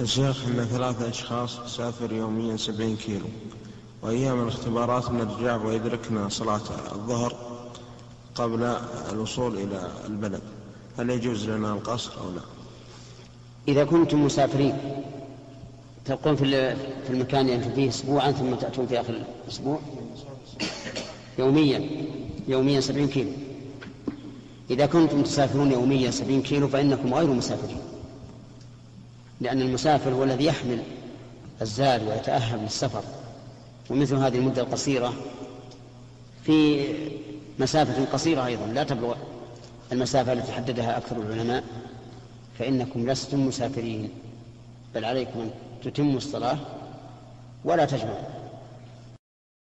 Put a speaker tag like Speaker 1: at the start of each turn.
Speaker 1: يا شيخ إن ثلاثة أشخاص تسافر يوميا سبعين كيلو. وايام الاختبارات نرجع ويدركنا صلاة الظهر قبل الوصول إلى البلد. هل يجوز لنا القصر أو لا؟
Speaker 2: إذا كنتم مسافرين تبقون في في المكان اللي أنتم فيه أسبوعا ثم تأتون في آخر الأسبوع؟ يوميا. يوميا سبعين كيلو. إذا كنتم تسافرون يوميا سبعين كيلو فإنكم غير مسافرين. لأن المسافر هو الذي يحمل الزاد ويتأهب للسفر. ومثل هذه المدة القصيرة في مسافة قصيرة أيضا لا تبلغ المسافة التي حددها أكثر العلماء فإنكم لستم مسافرين بل عليكم أن تتموا الصلاة ولا تجمعوا.